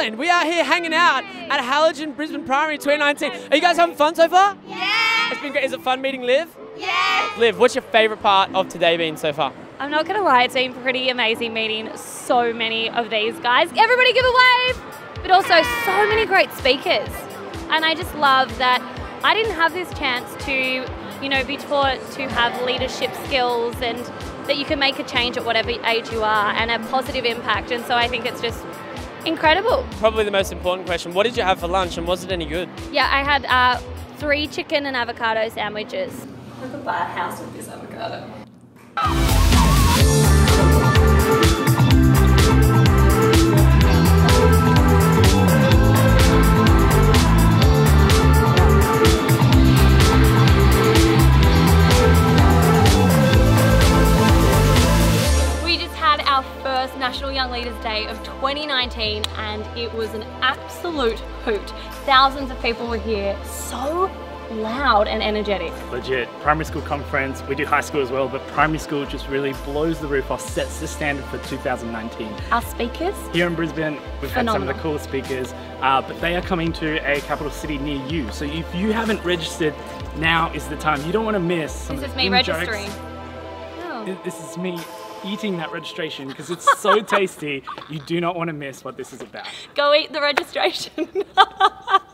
out here hanging out at Halogen Brisbane Primary 2019. Are you guys having fun so far? Yeah! It's been great. Is it fun meeting Liv? Yeah! Liv, what's your favourite part of today been so far? I'm not gonna lie, it's been pretty amazing meeting so many of these guys. Everybody give a wave! But also so many great speakers. And I just love that I didn't have this chance to, you know, be taught to have leadership skills and that you can make a change at whatever age you are and a positive impact. And so I think it's just incredible. Probably the most important question. What did you have for lunch and was it any good? Yeah, I had uh, three chicken and avocado sandwiches. I could buy a house with this avocado. National Young Leaders Day of 2019 and it was an absolute hoot. Thousands of people were here, so loud and energetic. legit primary school conference. We do high school as well, but primary school just really blows the roof off, sets the standard for 2019. Our speakers, Here in Brisbane, we've had some of the coolest speakers, uh, but they are coming to a capital city near you. So if you haven't registered, now is the time. You don't want to miss some this is me registering. Oh. This is me eating that registration because it's so tasty. You do not want to miss what this is about. Go eat the registration.